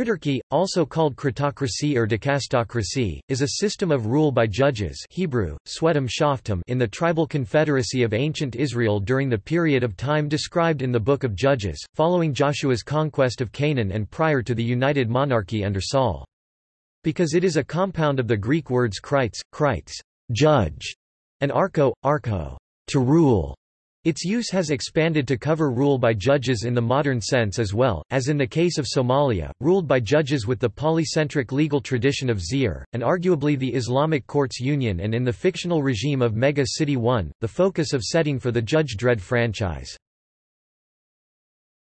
Kritarchy, also called kritocracy or dikastocracy, is a system of rule by judges Hebrew, Shoftim in the tribal confederacy of ancient Israel during the period of time described in the Book of Judges, following Joshua's conquest of Canaan and prior to the united monarchy under Saul. Because it is a compound of the Greek words krites, krites, judge, and archo, archo, to rule, its use has expanded to cover rule by judges in the modern sense as well, as in the case of Somalia, ruled by judges with the polycentric legal tradition of Xeer, and arguably the Islamic Courts Union and in the fictional regime of Mega City 1, the focus of setting for the Judge Dredd franchise.